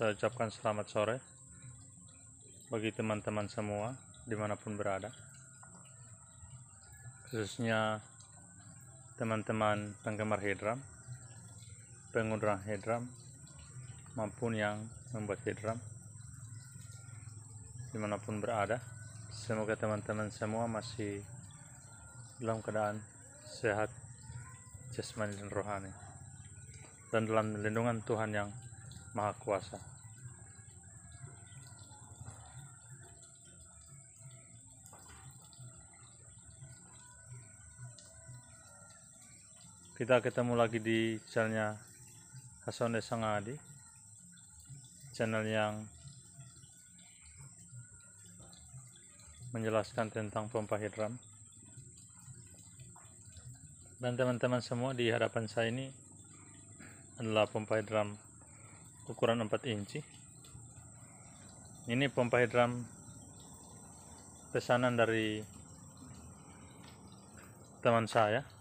Saya ucapkan selamat sore bagi teman-teman semua di mana pun berada. Khususnya teman-teman penggemar hidram, pengundang hidram, maupun yang membuat hidram di mana pun berada. Semoga teman-teman semua masih dalam keadaan sehat jasmani dan rohani dan dalam lindungan Tuhan yang Maha Kuasa. Kita ketemu lagi di channelnya Hasone Sangadi, channel yang menjelaskan tentang pompa hidram. Dan teman-teman semua di hadapan saya ini adalah pompa hidram ukuran 4 inci. Ini pompa hidram pesanan dari teman saya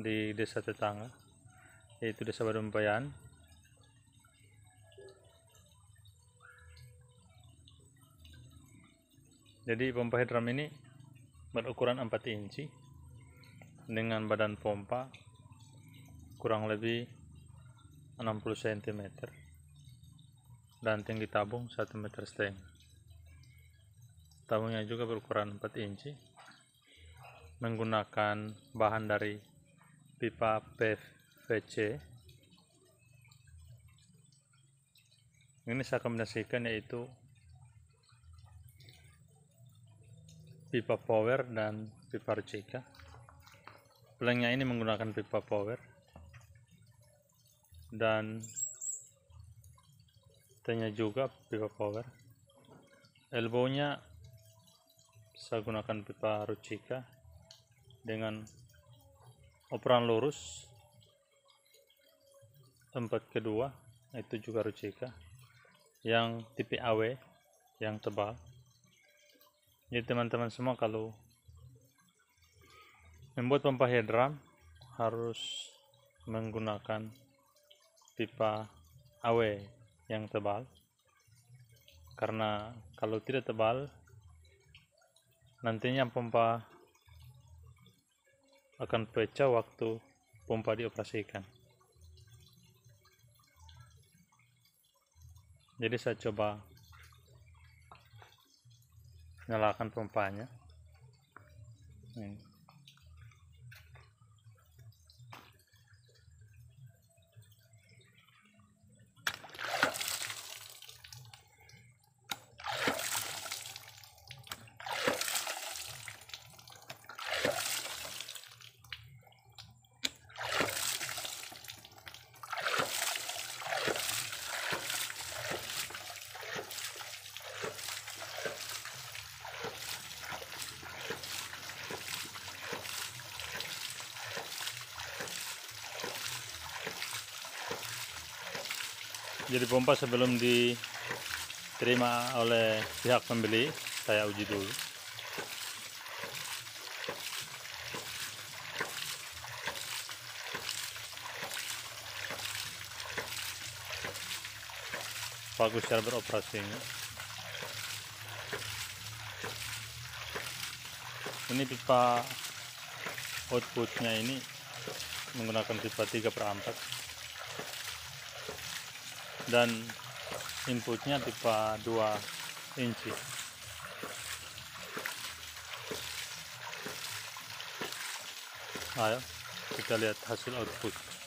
di desa tetangga yaitu desa Badumpayan jadi pompa hidram ini berukuran 4 inci dengan badan pompa kurang lebih 60 cm dan tinggi tabung 1 meter setengah. Tabungnya juga berukuran 4 inci menggunakan bahan dari pipa PVC ini saya kombinasikan yaitu pipa power dan pipa rucika. Planknya ini menggunakan pipa power. Dan tanya juga pipa power. Elbownya saya gunakan pipa rucika dengan operan lurus. Tempat kedua itu juga rucika. Yang tipe AW yang tebal. Jadi teman-teman semua kalau membuat pompa hidram harus menggunakan pipa AW yang tebal. Karena kalau tidak tebal nantinya pompa akan pecah waktu pompa dioperasikan. Jadi saya coba nyalakan pompanya. Ini. Jadi pompa sebelum diterima oleh pihak pembeli. Saya uji dulu. Bagus cara beroperasinya ini. Pipa outputnya ini menggunakan pipa 3 per 4 dan inputnya pipa 2 inci. Ayo kita lihat hasil output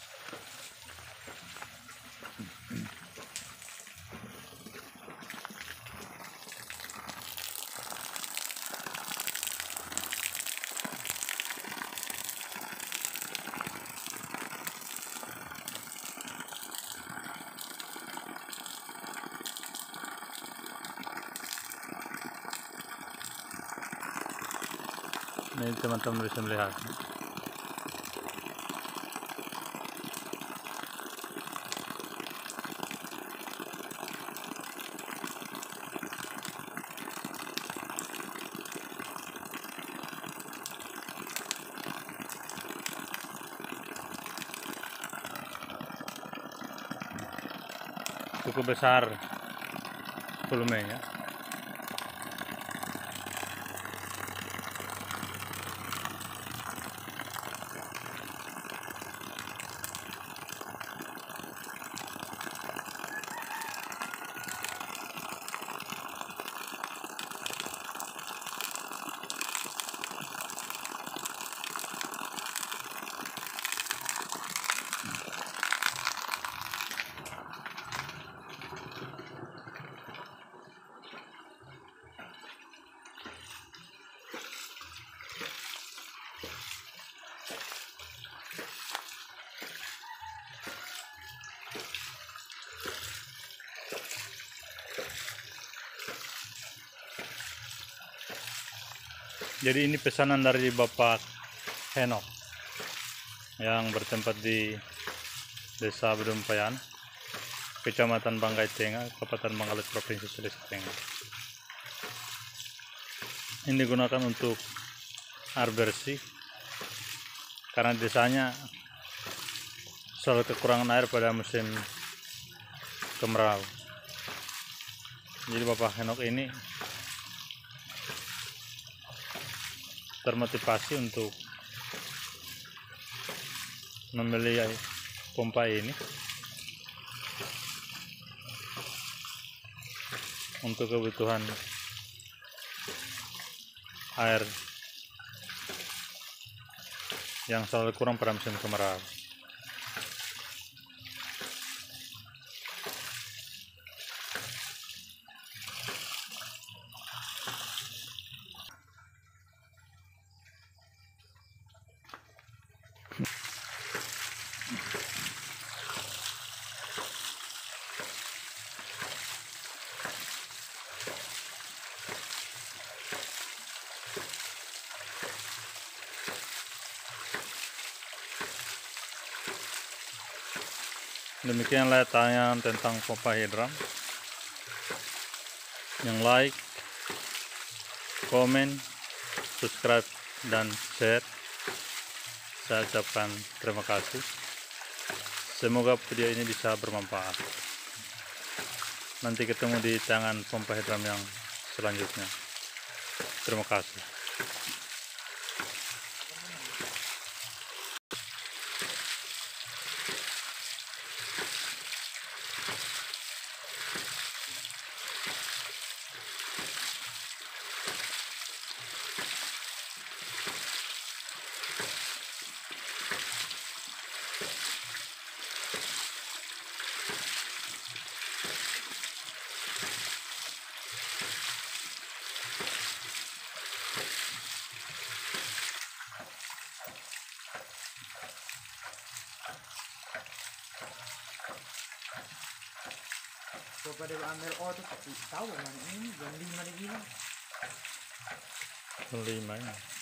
ini teman-teman bisa melihat cukup besar volumenya Jadi ini pesanan dari Bapak Henok yang bertempat di Desa Bedumpayan, Kecamatan Banggai Tengah, Kabupaten Bangkalit, Provinsi Sulawesi Tengah. Ini digunakan untuk air bersih karena desanya selalu kekurangan air pada musim kemarau. Jadi Bapak Henok ini termotivasi untuk membeli pompa ini untuk kebutuhan air yang selalu kurang pada musim kemarau. Demikianlah tayangan tentang pompa hidran. Yang like, komen, subscribe, dan share. Saya ucapkan terima kasih. Semoga video ini bisa bermanfaat. Nanti ketemu di tangan pompa hidran yang selanjutnya. Terima kasih. Daripada ambil oil tu tak tahu mana ni. Yang lima lagi lah. Lima ni.